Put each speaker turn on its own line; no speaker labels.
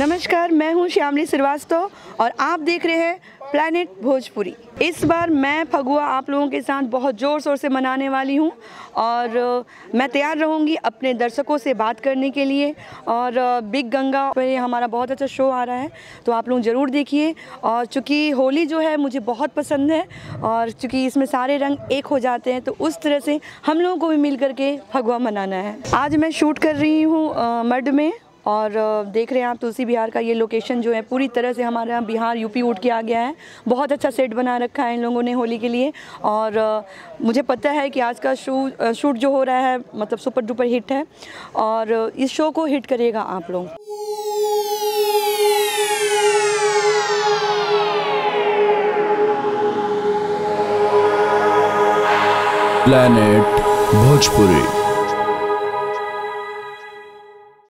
नमस्कार, मैं हूँ श्यामली श्रीवास्तव और आप देख रहे हैं प्लानट भोजपुरी। इस बार मैं, फगुआ, आप लोगों के साथ बहुत ज़ोर शोर से मनाने वाली हूँ और मैं तैयार रहूँगी अपने दर्शकों से बात करने के लिए और बिग गंगा पे हमारा बहुत अच्छा शो आ रहा है तो आप लोग ज़रूर देखिए। और चूँकि होली जो है मुझे बहुत पसंद है और चूँकि इसमें सारे रंग एक हो जाते हैं तो उस तरह से हम लोगों को भी मिल करके फगुआ मनाना है। आज मैं शूट कर रही हूँ मर्ड में। और देख रहे हैं आप तुलसी बिहार का ये लोकेशन जो है, पूरी तरह से हमारे बिहार यूपी उठ के आ गया है। बहुत अच्छा सेट बना रखा है इन लोगों ने होली के लिए। और मुझे पता है कि आज का शू शूट जो हो रहा है मतलब सुपर डुपर हिट है। और इस शो को हिट करिएगा आप लोग।
भोजपुरी